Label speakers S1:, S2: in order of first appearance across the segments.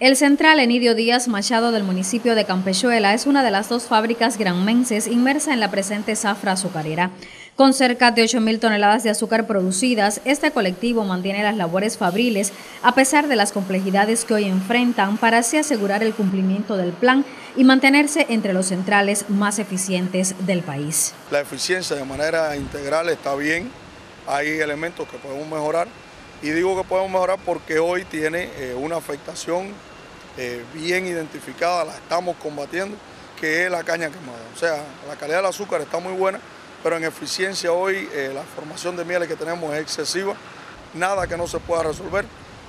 S1: El central Enidio Díaz Machado del municipio de Campechuela es una de las dos fábricas granmenses inmersa en la presente zafra azucarera. Con cerca de 8.000 toneladas de azúcar producidas, este colectivo mantiene las labores fabriles a pesar de las complejidades que hoy enfrentan para así asegurar el cumplimiento del plan y mantenerse entre los centrales más eficientes del país.
S2: La eficiencia de manera integral está bien, hay elementos que podemos mejorar y digo que podemos mejorar porque hoy tiene eh, una afectación eh, bien identificada, la estamos combatiendo, que es la caña quemada. O sea, la calidad del azúcar está muy buena, pero en eficiencia hoy eh, la formación de mieles que tenemos es excesiva. Nada que no se pueda resolver.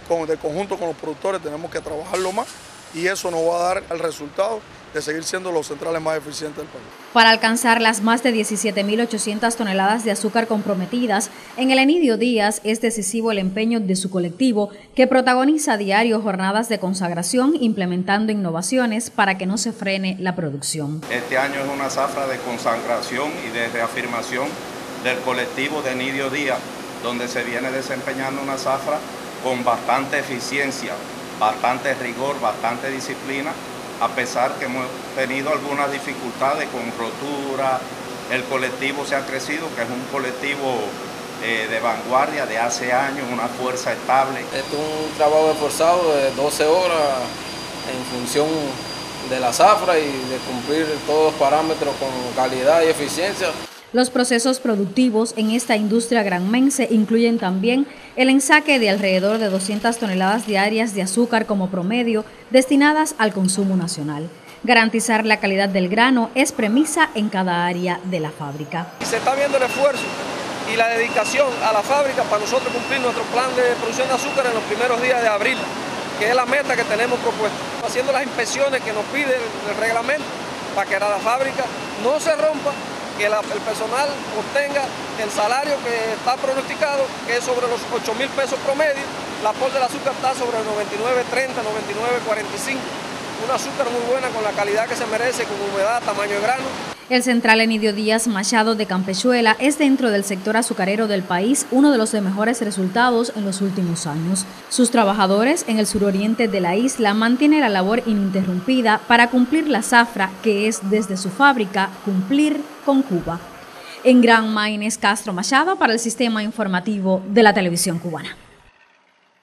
S2: Con, de conjunto con los productores tenemos que trabajarlo más y eso nos va a dar el resultado de seguir siendo los centrales más eficientes del país.
S1: Para alcanzar las más de 17.800 toneladas de azúcar comprometidas, en el Enidio Díaz es decisivo el empeño de su colectivo que protagoniza a diario jornadas de consagración implementando innovaciones para que no se frene la producción.
S3: Este año es una zafra de consagración y de reafirmación del colectivo de Enidio Díaz, donde se viene desempeñando una zafra con bastante eficiencia, bastante rigor, bastante disciplina a pesar que hemos tenido algunas dificultades con rotura, el colectivo se ha crecido, que es un colectivo eh, de vanguardia de hace años, una fuerza estable.
S4: Esto es un trabajo esforzado de 12 horas en función de la zafra y de cumplir todos los parámetros con calidad y eficiencia.
S1: Los procesos productivos en esta industria granmense incluyen también el ensaque de alrededor de 200 toneladas diarias de azúcar como promedio destinadas al consumo nacional. Garantizar la calidad del grano es premisa en cada área de la fábrica.
S5: Se está viendo el esfuerzo y la dedicación a la fábrica para nosotros cumplir nuestro plan de producción de azúcar en los primeros días de abril, que es la meta que tenemos propuesta. Haciendo las inspecciones que nos pide el reglamento para que la fábrica no se rompa que el personal obtenga el salario que está pronosticado, que es sobre los 8 mil pesos promedio. La pol del azúcar está sobre 99.30, 99.45. Un azúcar muy buena con la calidad que se merece, con humedad, tamaño de grano.
S1: El central Enidio Díaz Machado de Campechuela es dentro del sector azucarero del país uno de los de mejores resultados en los últimos años. Sus trabajadores en el suroriente de la isla mantienen la labor ininterrumpida para cumplir la zafra que es desde su fábrica cumplir con Cuba. En Gran Maines Castro Machado para el Sistema Informativo de la Televisión Cubana.